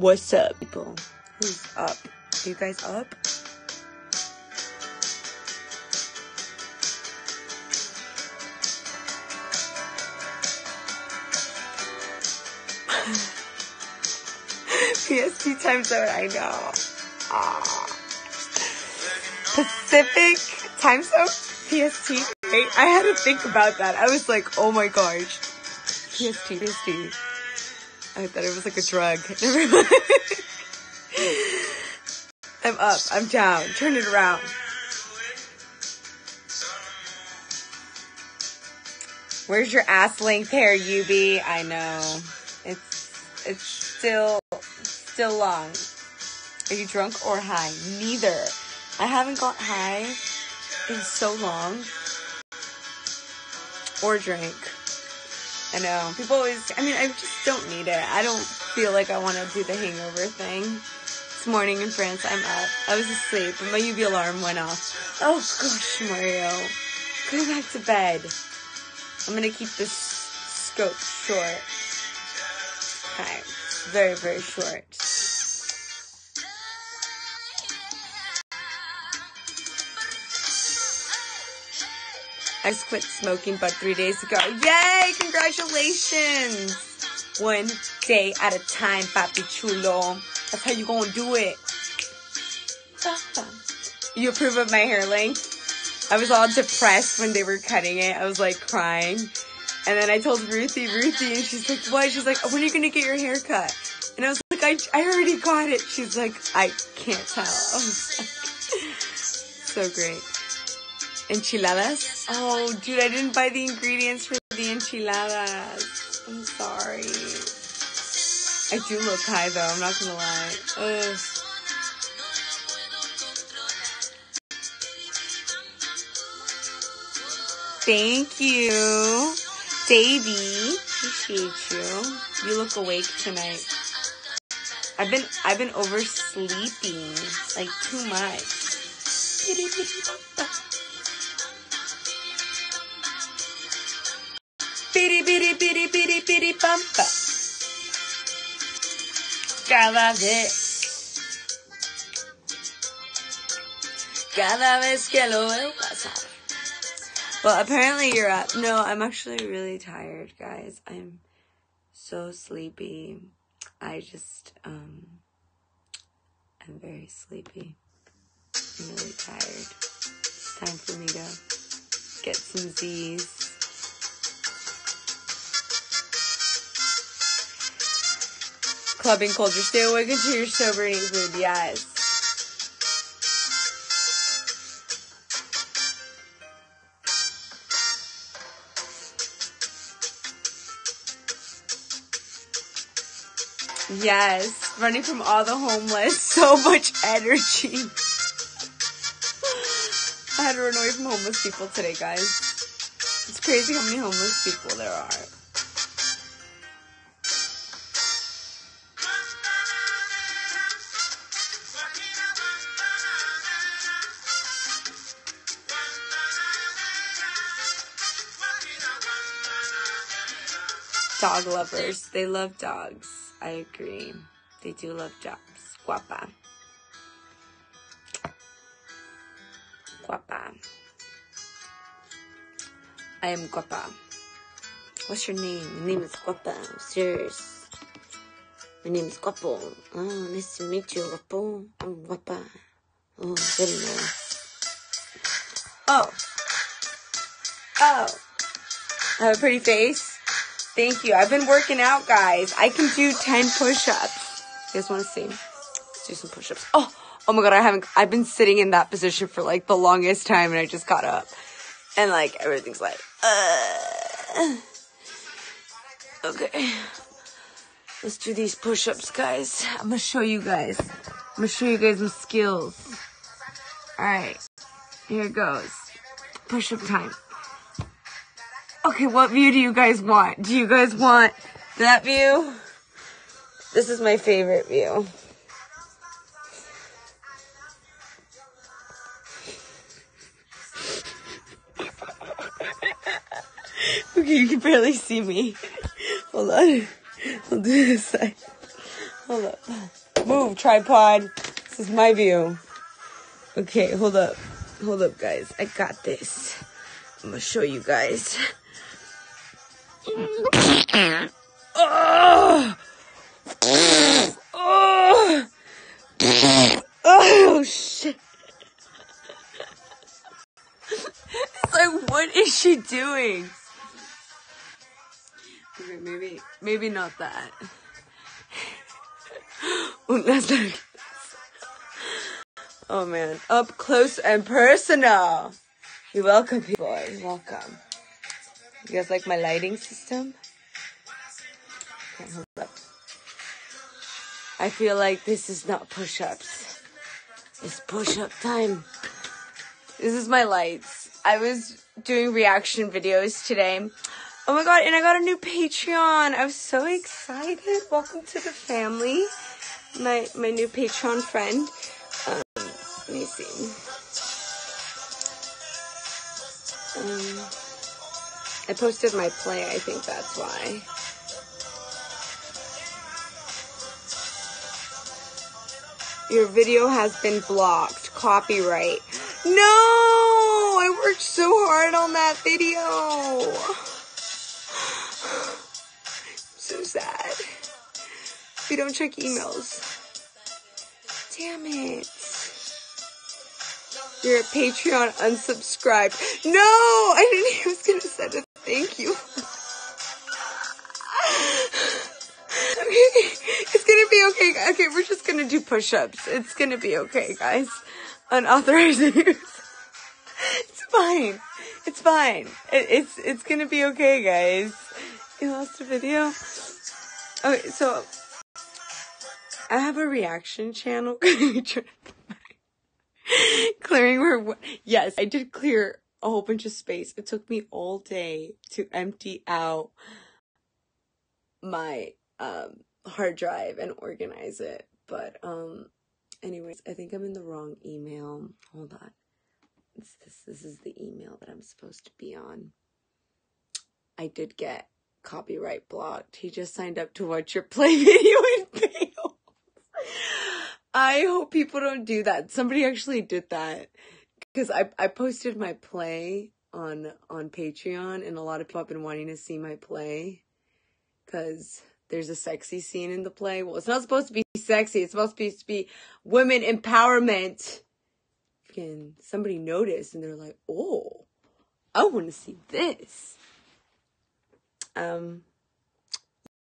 What's up, people? Who's up? Are you guys up? PST time zone, I know. Ah. Pacific time zone? PST? Wait, I had to think about that. I was like, oh my gosh. PST, PST. I thought it was like a drug. I'm up. I'm down. Turn it around. Where's your ass length hair, Yubi? I know. It's it's still still long. Are you drunk or high? Neither. I haven't got high in so long. Or drank. I know. People always, I mean, I just don't need it. I don't feel like I want to do the hangover thing. This morning in France, I'm up. I was asleep, my UV alarm went off. Oh gosh, Mario. Go back to bed. I'm gonna keep this scope short. Okay. Very, very short. I just quit smoking about three days ago. Yay! Congratulations! One day at a time, papi chulo. That's how you gonna do it. You approve of my hair length? I was all depressed when they were cutting it. I was like crying. And then I told Ruthie, Ruthie, and she's like, what? She's like, when are you gonna get your hair cut? And I was like, I, I already got it. She's like, I can't tell. I was like, so great. Enchiladas? Oh, dude, I didn't buy the ingredients for the enchiladas. I'm sorry. I do look high though, I'm not gonna lie. Ugh. Thank you, Davy. Appreciate you. You look awake tonight. I've been I've been oversleeping like too much. Piri. Cada vez. Cada vez que lo veo pasar. Well, apparently you're up. No, I'm actually really tired, guys. I'm so sleepy. I just, um, I'm very sleepy. I'm really tired. It's time for me to get some Z's. Clubbing culture. Stay awake until you're sober and eat food. Yes. Yes, running from all the homeless. So much energy. I had to run away from homeless people today, guys. It's crazy how many homeless people there are. Dog lovers. They love dogs. I agree. They do love dogs. Guapa. Guapa. I am guapa. What's your name? My name is Guapa. What's yours? My name is Guapo. Oh, nice to meet you, Guapo. I'm Guapa. Oh, very nice. Oh. Oh. I have a pretty face. Thank you. I've been working out, guys. I can do 10 push-ups. You guys want to see? Let's do some push-ups. Oh, oh my god, I haven't, I've been sitting in that position for like the longest time and I just got up. And like, everything's like, uh. Okay. Let's do these push-ups, guys. I'm gonna show you guys. I'm gonna show you guys some skills. Alright. Here it goes. Push-up time. Okay, what view do you guys want? Do you guys want that view? This is my favorite view. okay, you can barely see me. Hold on. I'll do this side. Hold up. Move, tripod. This is my view. Okay, hold up. Hold up, guys. I got this. I'm gonna show you guys. Oh! Oh! Shit. Like, what is she doing? Okay, maybe, maybe not that. oh man, up close and personal. You're welcome, people. You're welcome. You guys like my lighting system? Okay, hold up. I feel like this is not push-ups. It's push-up time. This is my lights. I was doing reaction videos today. Oh my god, and I got a new Patreon. I'm so excited. Welcome to the family. My my new Patreon friend. Um, let me see. Um, I posted my play, I think that's why. Your video has been blocked. Copyright. No! I worked so hard on that video. so sad. We don't check emails. Damn it. You're a Patreon unsubscribed. No! I didn't I was gonna send a thank you. okay, It's gonna be okay. Okay, we're just gonna do push-ups. It's gonna be okay, guys. Unauthorized use. It's fine. It's fine. It, it's it's gonna be okay, guys. You lost a video. Okay, so I have a reaction channel. Clearing where yes, I did clear a whole bunch of space. It took me all day to empty out my um hard drive and organize it. But um anyways, I think I'm in the wrong email. Hold on. It's this this is the email that I'm supposed to be on. I did get copyright blocked. He just signed up to watch your play video. I hope people don't do that. Somebody actually did that because I I posted my play on on Patreon and a lot of people have been wanting to see my play because there's a sexy scene in the play. Well, it's not supposed to be sexy. It's supposed to be women empowerment. Can somebody notice and they're like, "Oh, I want to see this." Um,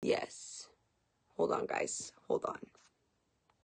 yes. Hold on, guys. Hold on.